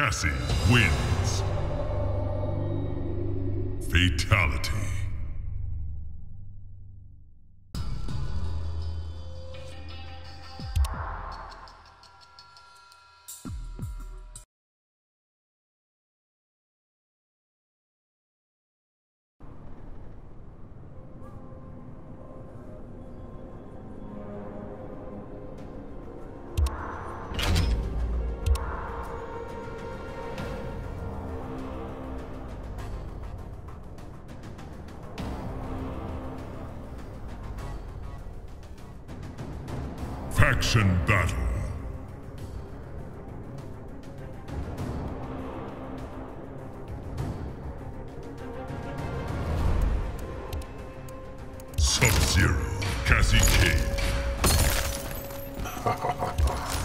Cassie wins. Fatality. Faction battle. Sub-Zero, Cassie Cage.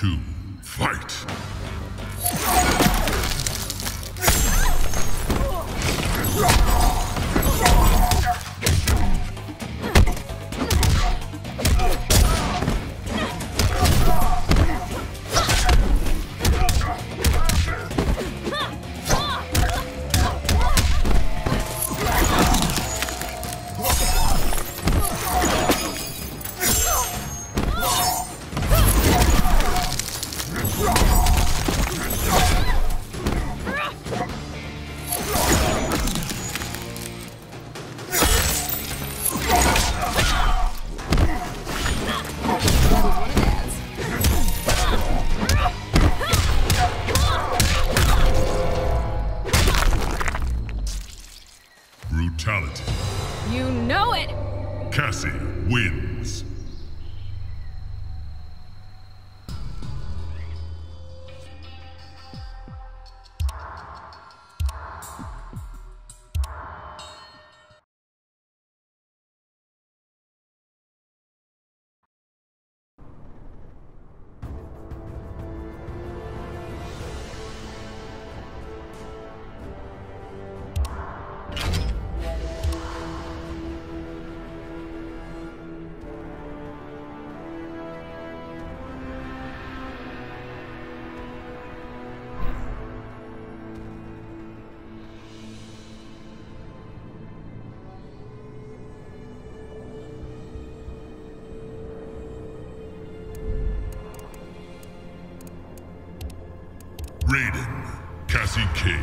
two, fight! Brutality. You know it! Cassie wins. Raiden, Cassie Cage.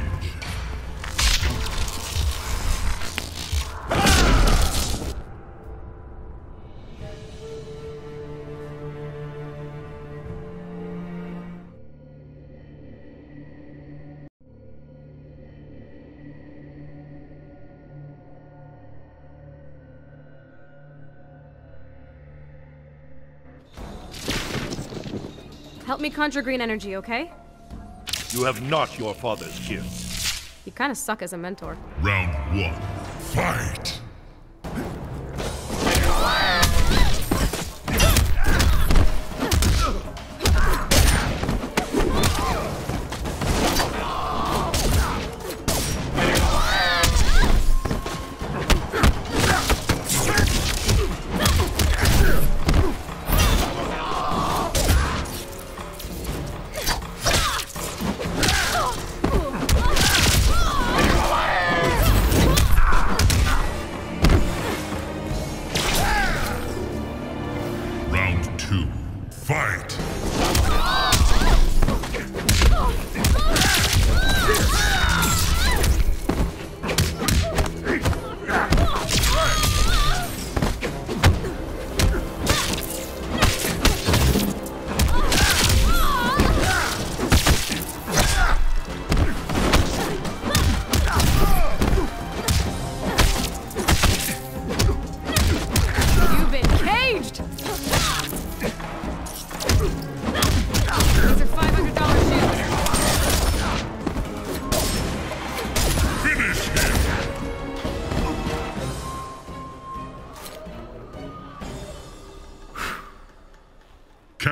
Help me conjure green energy, okay? You have not your father's gift. You kinda suck as a mentor. Round one, fight!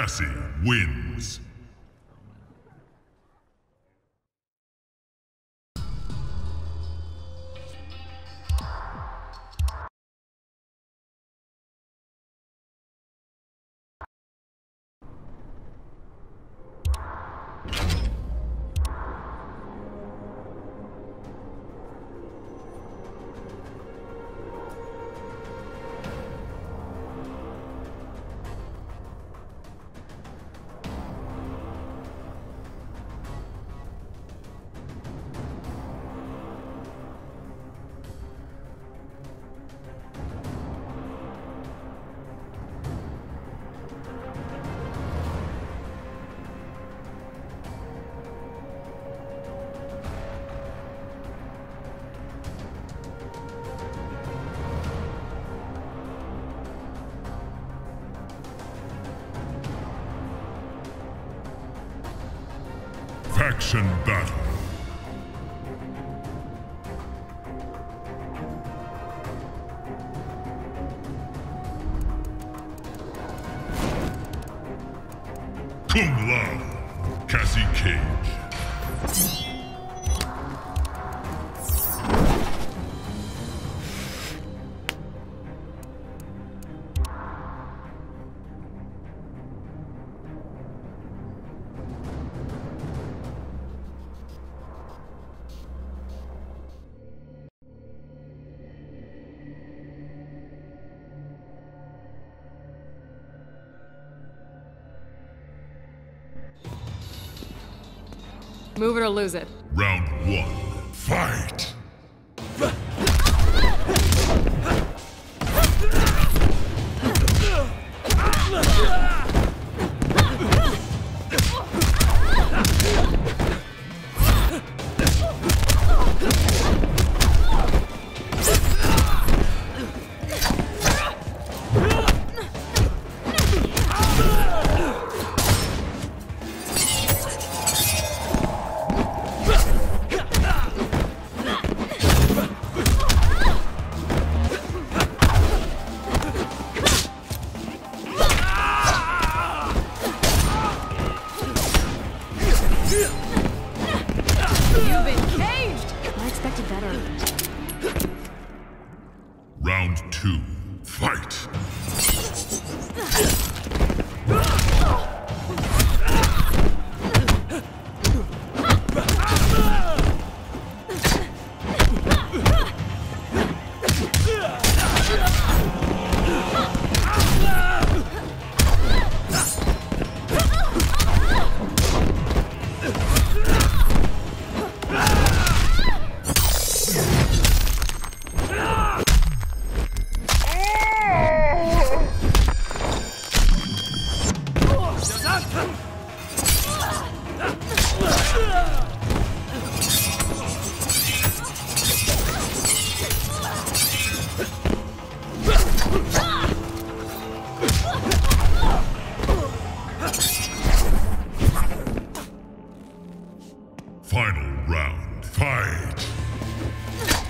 Cassie wins. Faction battle. Kung Lao, Cassie Cage. Move it or lose it. Round one. Fight! Round two. Fight! Fight!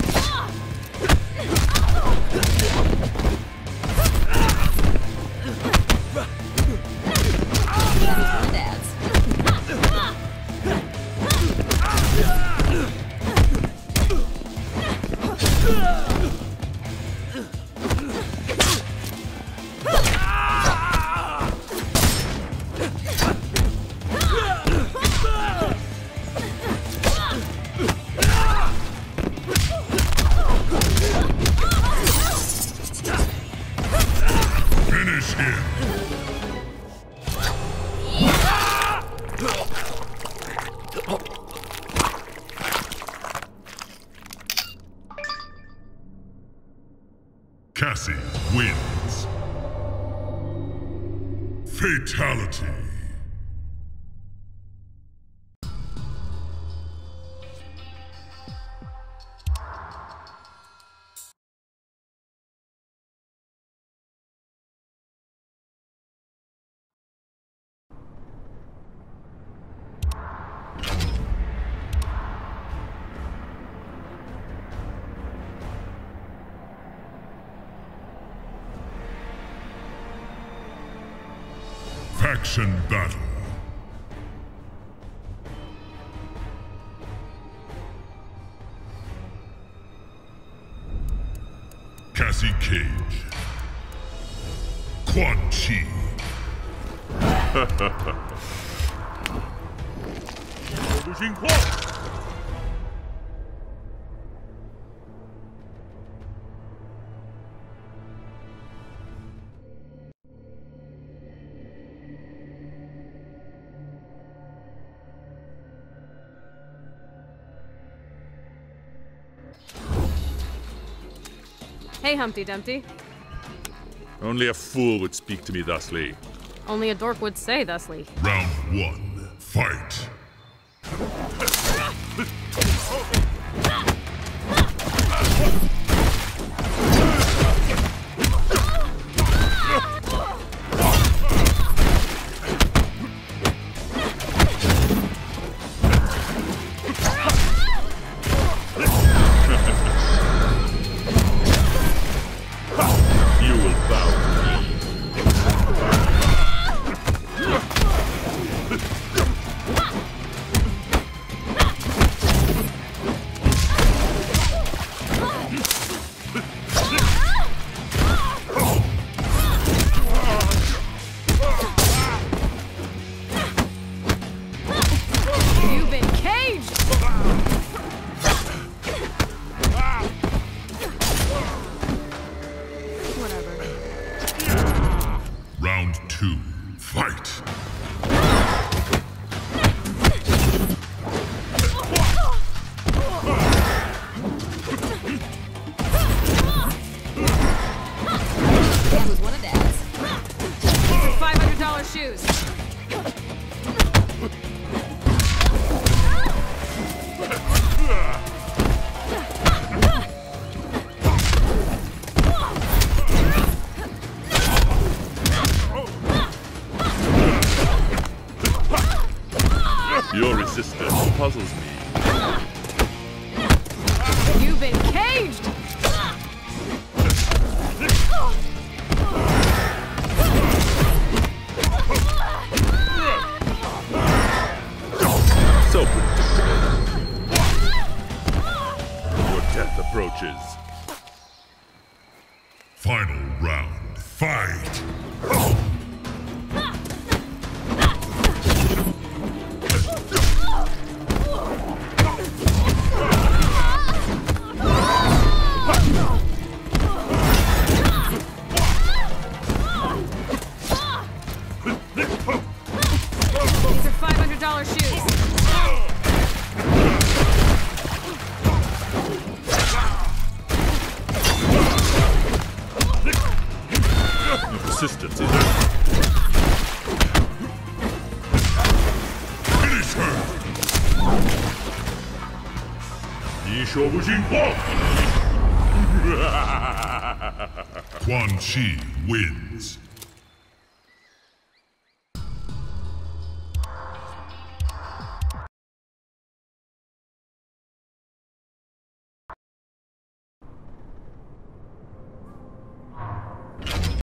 Action Battle. Cassie Cage. Quan Chi. Hey, Humpty Dumpty. Only a fool would speak to me thusly. Only a dork would say thusly. Round one. Fight. Resistance puzzles me. You've been caged! So predictable. Your death approaches. Final round. Fight. jogos involvem. Quan Chi wins.